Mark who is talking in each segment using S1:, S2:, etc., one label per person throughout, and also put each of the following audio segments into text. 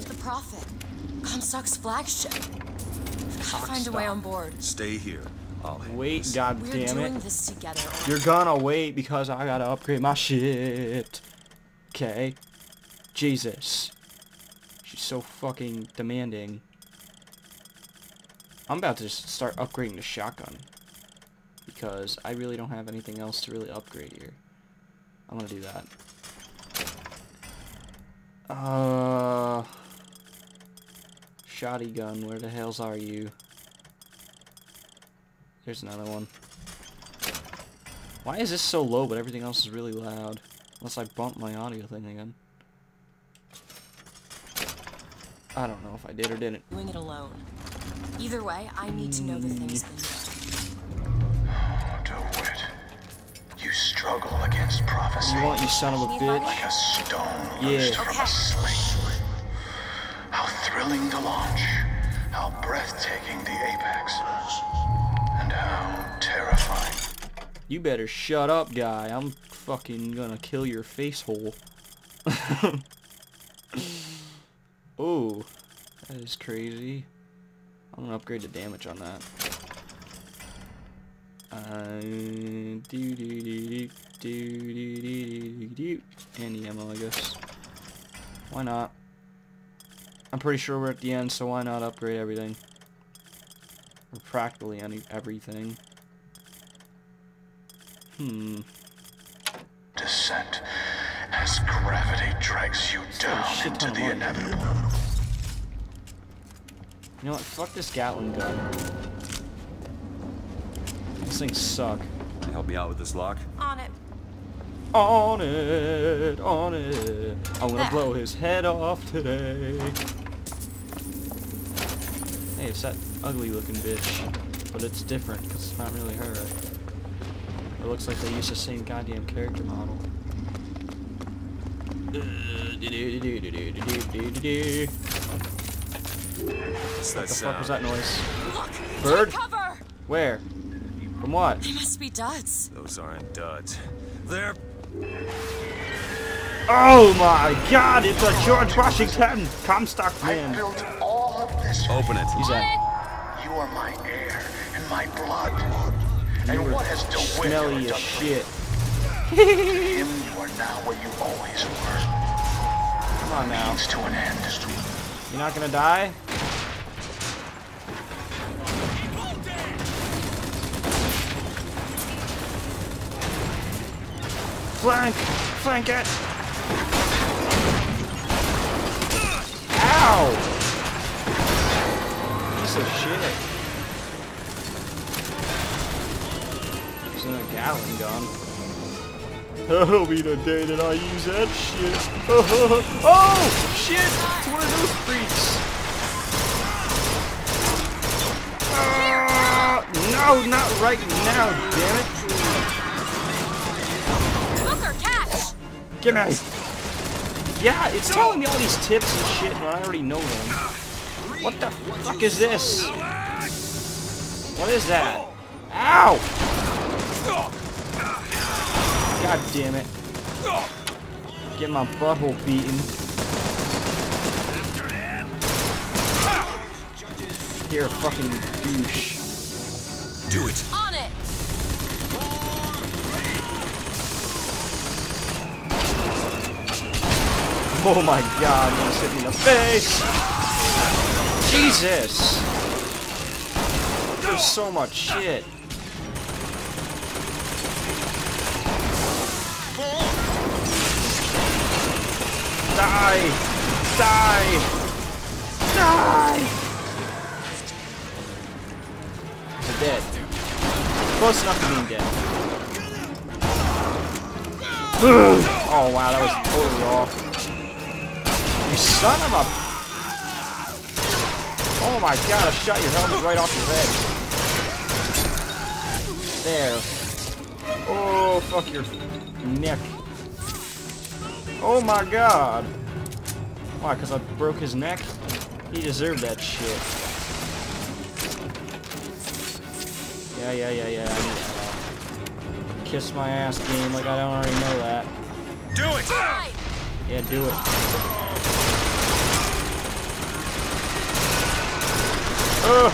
S1: of the Prophet. Comstock's flagship. We've gotta find a way on board.
S2: Stay here. I'll handle
S3: Wait,
S2: this.
S3: god
S1: We're
S3: damn
S1: doing
S3: it.
S1: this together.
S3: You're gonna wait because I gotta upgrade my shit. Okay. Jesus. She's so fucking demanding. I'm about to just start upgrading the shotgun. Because I really don't have anything else to really upgrade here. I'm gonna do that. Uh... Shotty gun, where the hells are you? There's another one. Why is this so low, but everything else is really loud? Unless I bump my audio thing again. I don't know if I did or didn't.
S1: Doing it alone. Either way, I need to know the things they
S4: DeWitt, you struggle against prophecy
S3: You want you son of a bitch?
S4: like a stone
S3: Yeah.
S4: loosed from
S1: Okay.
S4: Thrilling the launch, how breathtaking the apex, and how terrifying.
S3: You better shut up, guy. I'm fucking gonna kill your face hole. oh, that is crazy. I'm gonna upgrade the damage on that. Uh, do do do do do do do do the ammo, I guess. Why not? I'm pretty sure we're at the end, so why not upgrade everything? Or practically any everything. Hmm.
S4: Descent as gravity drags you down
S3: shit
S4: into the
S3: money.
S4: inevitable.
S3: You know what? Fuck this Gatling gun. This thing suck.
S2: Can you Help me out with this lock.
S1: On it.
S3: On it, on it. I'm gonna
S1: There.
S3: blow his head off today. Hey, it's that ugly looking bitch. But it's different because it's not really her. It looks like they used the same goddamn character model.
S2: What's that
S3: What the fuck was that noise?
S1: Look!
S3: Bird?
S1: Cover!
S3: Where? From what?
S1: They must be duds.
S2: Those aren't duds. They're
S3: Oh my god, it's a George Washington Comstock
S4: I
S3: man.
S4: Built all of this.
S2: open it.
S3: He's at
S4: You are my air and my blood. And what has DeWitt ever
S3: smelly
S4: done
S3: as
S4: for
S3: shit.
S4: you? Him, you are now where you always were.
S3: Come on now.
S4: Means to an end.
S3: You're not gonna die? Flank! Flank it! Ow! Piece of shit. Using a Gatling gun. That'll be the day that I use that shit. oh! Shit! It's one of those freaks. Ah, no, not right now, damn it. Get me. Yeah, it's telling me all these tips and shit, and I already know them. What the fuck is this? What is that? Ow! God damn it. Get my butthole beaten. You're a fucking douche.
S2: Do it.
S1: On it!
S3: Oh my god, you almost hit me in the face! Jesus! There's so much shit. Die! Die! Die! They're dead. Close enough to being dead. oh wow, that was totally off. You son of a... Oh my god, I shot your helmet right off your head. There. Oh, fuck your neck. Oh my god. Why, because I broke his neck? He deserved that shit. Yeah, yeah, yeah, yeah. I need that. Kiss my ass game like I don't already know that.
S2: Do it.
S3: Yeah, do it. Ugh.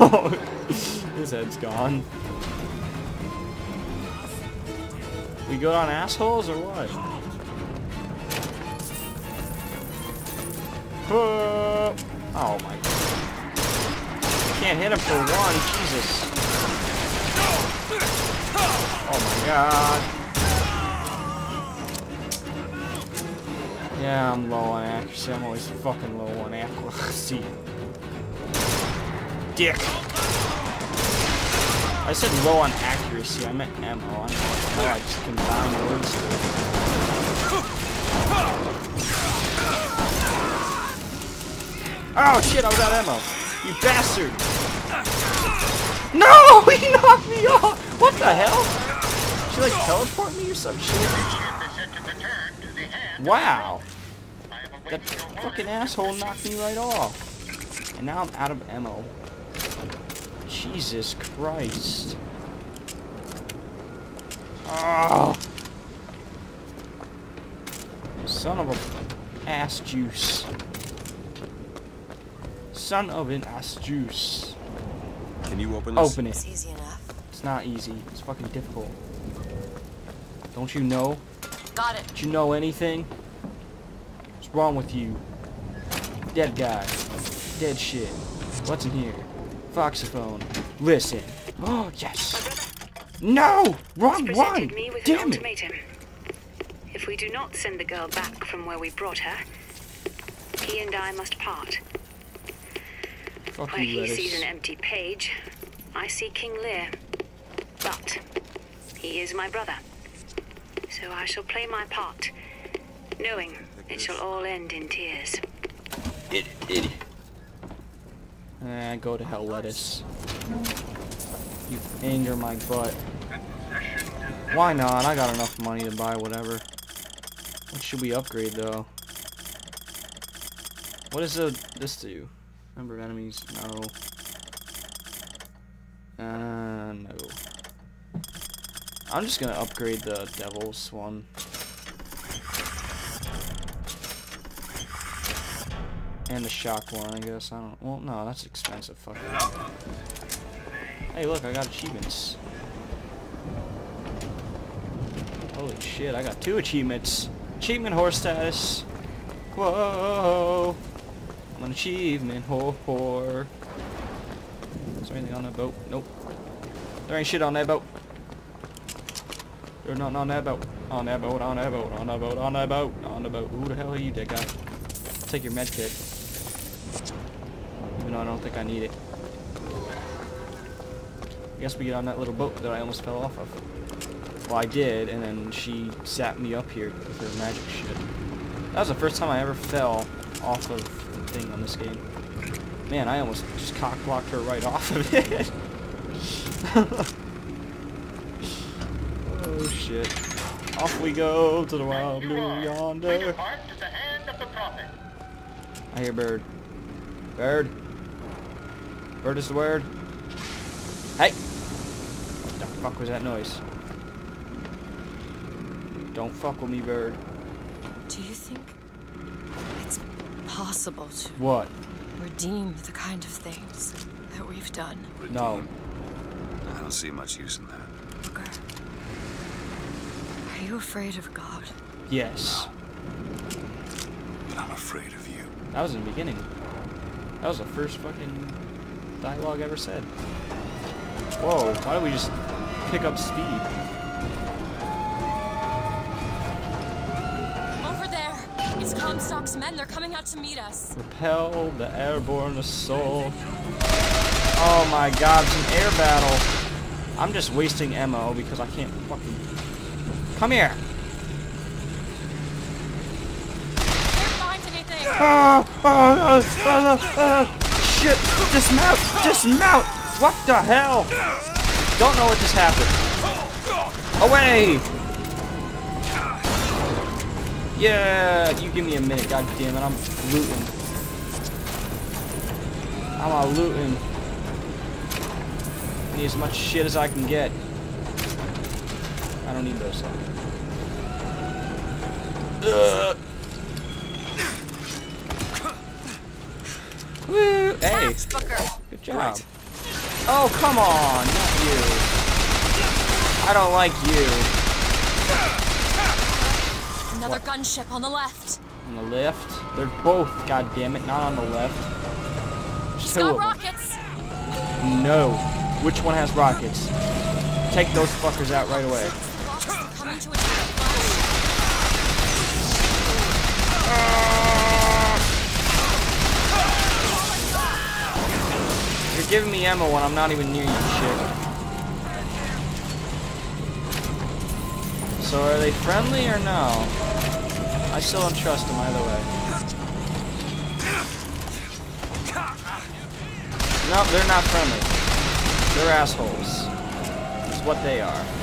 S3: Oh, his head's gone. We good on assholes or what? Oh my god. Can't hit him for one, Jesus. Oh my god. Yeah, I'm low on accuracy. I'm always fucking low on accuracy. Dick. I said low on accuracy. I meant ammo. I know. I just words. Oh shit, I was out ammo. You bastard. No! He knocked me off! What the hell? She like teleport me or some shit? Wow. That fucking asshole knocked me right off. And now I'm out of ammo. Jesus Christ. Oh. Son of a ass juice. Son of an ass juice.
S2: Can you open this?
S3: Open it.
S1: It's easy enough.
S3: It's not easy. It's fucking difficult. Don't you know?
S1: Got it.
S3: Don't you know anything? What's wrong with you? Dead guy. Dead shit. What's in here? Voxophone. Listen. Oh, yes. No! Wrong
S5: presented
S3: one!
S5: me with an
S3: Damn it!
S5: ultimatum. If we do not send the girl back from where we brought her, he and I must part.
S3: Fuck
S5: Where
S3: you,
S5: he sees an empty page, I see King Lear. But he is my brother. So I shall play my part, knowing it shall all end in tears.
S3: Idiot, idiot. Eh, go to hell, lettuce. You anger my butt. Why not? I got enough money to buy whatever. What should we upgrade, though? What does uh, this do? Number of enemies? No. Uh, no. I'm just gonna upgrade the Devil's one. And the shock one, I guess. I don't. Well, no, that's expensive. Fuck. Hey, look, I got achievements. Holy shit, I got two achievements. Achievement horse status. Whoa. I'm an achievement whore. Is there anything on that boat? Nope. There ain't shit on that boat. There's nothing on that boat. On that boat, on that boat, on that boat, on that boat, on the boat. Who the hell are you, dead guy? Take your med kit. Even though I don't think I need it. I guess we get on that little boat that I almost fell off of. Well, I did, and then she sat me up here with her magic shit. That was the first time I ever fell off of the thing on this game. Man, I almost just cock-blocked her right off of it. shit. Off we go to the wild blue yonder.
S4: Part the hand of the.
S3: I hear bird. Bird. Bird is the word. Hey! What the fuck was that noise? Don't fuck with me, bird.
S1: Do you think it's possible to
S3: What?
S1: redeem the kind of things that we've done?
S3: No.
S2: I don't see much use in that.
S1: Booker, are you afraid of God?
S3: Yes.
S2: But I'm afraid of you.
S3: That was in the beginning. That was the first fucking dialogue ever said. Whoa, why don't we just pick up speed?
S1: Over there! It's Comstock's men. They're coming out to meet us.
S3: Repel the airborne assault. Oh my god, it's an air battle. I'm just wasting ammo because I can't fucking... Come here!
S1: Can't find anything!
S3: Oh, oh, oh, oh, oh, shit! Dismount! Dismount! What the hell? Don't know what just happened. Away! Yeah, you give me a minute, god damn it, I'm looting. I'm all looting. Need as much shit as I can get. I don't need those. Uh. Woo! Hey! Good job. Right. Oh, come on! Not you. I don't like you.
S1: Another what? gunship on the left.
S3: On the left? They're both, God damn it! not on the left.
S1: He's got rockets!
S3: No. Which one has rockets? Take those fuckers out right away. You're giving me ammo when I'm not even near you, shit. So are they friendly or no? I still don't trust them either way. No, they're not friendly. They're assholes. That's what they are.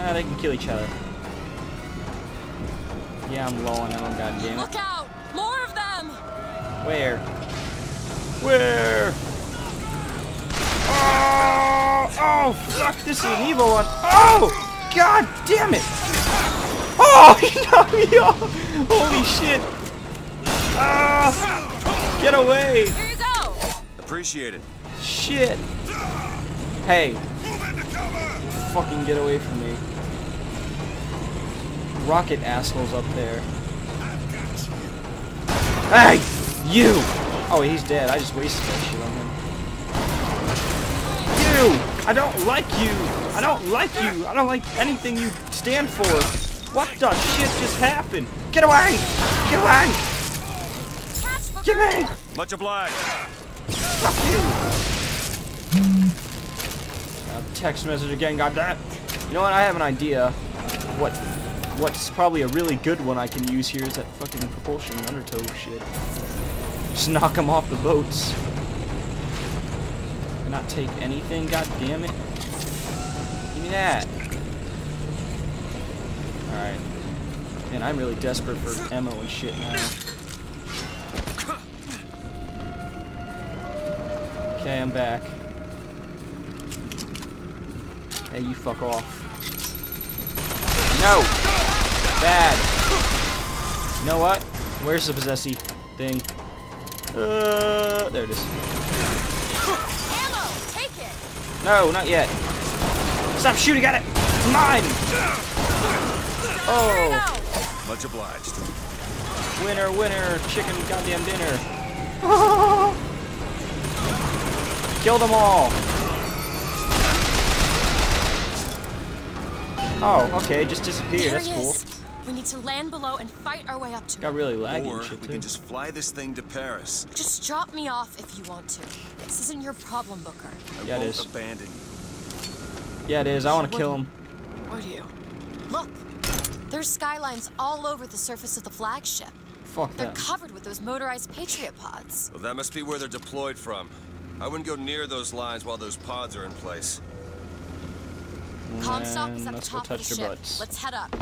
S3: Ah, they can kill each other. Yeah, I'm low on ammo, goddammit.
S1: Look out! More of them!
S3: Where? Where? Oh, oh, fuck, this is an evil one. Oh, god damn it. Oh, he knocked me off. Holy shit. Ah, get away.
S1: Here you go!
S2: Appreciate it.
S3: Shit. Hey. Fucking get away from me. Rocket assholes up there. Hey! You! Oh, he's dead. I just wasted that shit on him. You! I don't like you! I don't like you! I don't like anything you stand for! What the shit just happened? Get away! Get away! Get me!
S2: Much obliged.
S3: Fuck you! Uh, text message again, goddamn. You know what? I have an idea. What? What's probably a really good one I can use here is that fucking propulsion undertow shit. Just knock them off the boats. And not take anything, god damn it. Give me that. Alright. Man, I'm really desperate for ammo and shit now. Okay, I'm back. Hey, you fuck off. No! Bad. You know what? Where's the possessy thing? Uh, there it is.
S1: Ammo! Take it!
S3: No, not yet. Stop shooting at it! It's mine! Oh,
S2: Much obliged.
S3: winner, winner, chicken goddamn dinner. Kill them all! Oh, okay, just disappeared. That's cool.
S1: We need to land below and fight our way up to
S3: Got
S1: him.
S3: really laggy
S2: Or we
S3: too.
S2: can just fly this thing to Paris.
S1: Just drop me off if you want to. This isn't your problem, Booker.
S2: I
S3: Yeah, it
S2: won't
S3: is.
S2: abandon you.
S3: Yeah, it is. I want to kill him.
S1: Would you? Look! There's skylines all over the surface of the flagship.
S3: Fuck
S1: They're
S3: that.
S1: covered with those motorized Patriot pods.
S2: Well, that must be where they're deployed from. I wouldn't go near those lines while those pods are in place.
S1: Comstock is at the top of the ship.
S3: butts.
S1: Let's head up.